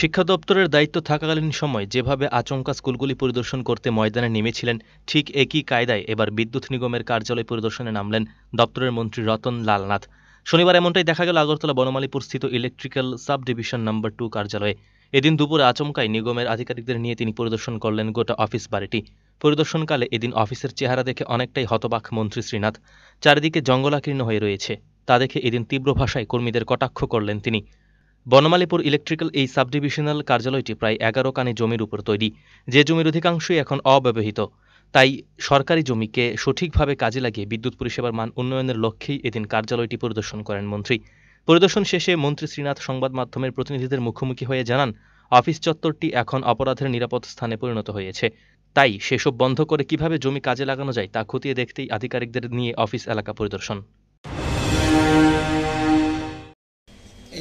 শিক্ষা দপ্তরের দায়িত্ব থাকাকালীন সময় যেভাবে আচমকা স্কুলগুলি পরিদর্শন করতে ময়দানে নেমেছিলেন, ঠিক একই কায়দায় এবার বিদ্যুৎ নিগমের কার্যালয় পরিদর্শনে নামলেন দপ্তরের মন্ত্রী রতন লালনাথ। শনিবার এমনটাই দেখা গেল আগরতলা বনমালীপুর স্থিত electrical sub division number two কার্যালয়ে। এদিন দুপুরে আচমকায় নিগমের আধিকারিকদের নিয়ে তিনি পরিদর্শন করলেন গোটা অফিস বাড়িটি। পরিদর্শনকালে এদিন অফিসের চেহারা দেখে অনেকটাই হতবাক মন্ত্রী শ্রীনাথ। চারিদিকে জঙ্গলাকীর্ণ হয়ে রয়েছে। তা দেখে এদিন তীব্র ভাষায় কর্মীদের কটাক্ষ করলেন তিনি। বনমালীপুর ইলেকট্রিক্যাল এই সাবডিভিশনাল কার্যালয়টি প্রায় এগারো কানে জমির উপর তৈরি। যে জমির অধিকাংশই এখন অব্যবহৃত। তাই সরকারি জমিকে সঠিকভাবে কাজে লাগিয়ে বিদ্যুৎ পরিষেবার মান উন্নয়নের লক্ষ্যেই এদিন কার্যালয়টি পরিদর্শন করেন মন্ত্রী। পরিদর্শন শেষে মন্ত্রী শ্রীনাথ সংবাদ মাধ্যমের প্রতিনিধিদের মুখোমুখি হয়ে জানান, অফিস চত্বরটি এখন অপরাধের নিরাপদ স্থানে পরিণত হয়েছে। তাই সেসব বন্ধ করে কীভাবে জমি কাজে লাগানো যায় তা খতিয়ে দেখতেই আধিকারিকদের নিয়ে অফিস এলাকা পরিদর্শন।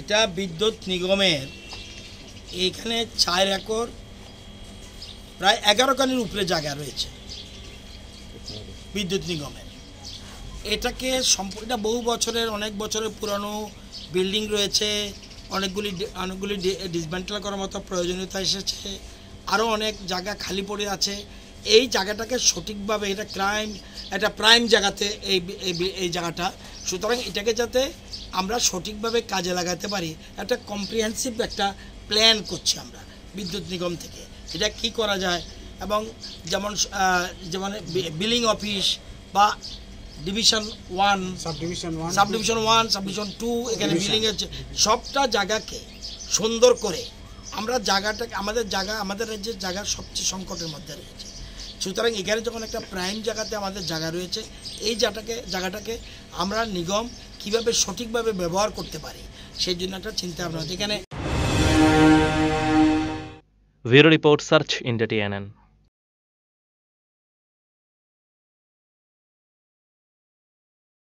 এটা বিদ্যুৎ নিগমের। এখানে চার একর, প্রায় এগারো কানির উপরে জায়গা রয়েছে বিদ্যুৎ নিগমের। এটাকে সম্প- এটা বহু বছরের, অনেক বছরের পুরানো বিল্ডিং রয়েছে। অনেকগুলি অনেকগুলি ডিসমেন্টাল করার মতো প্রয়োজনীয়তা এসেছে। আরও অনেক জায়গা খালি পড়ে আছে। এই জায়গাটাকে সঠিকভাবে এটা ক্রাইম একটা প্রাইম জায়গাতে এই এই জায়গাটা। সুতরাং এটাকে যাতে আমরা সঠিকভাবে কাজে লাগাতে পারি একটা কম্প্রিহেন্সিভ একটা প্ল্যান করছি আমরা বিদ্যুৎ নিগম থেকে। এটা কি করা যায়? এবং যেমন যেমন বিলিং অফিস বা division one sub division one sub division one sub division two এখানে বিল্ডিং হচ্ছে। সবটা জায়গাকে সুন্দর করে আমরা জায়গাটা আমাদের জায়গা আমাদের রাজ্যের জায়গা সবচেয়ে সংকটের মধ্যে রয়েছে। সুতরাং এখানে যখন একটা প্রাইম জায়গাতে আমাদের জায়গা রয়েছে, এই জায়গাটাকে জায়গাটাকে আমরা নিগম কীভাবে সঠিকভাবে ব্যবহার করতে পারি, সেই জন্য একটা চিন্তা ভাবনা। এখানে bureau report search India TNN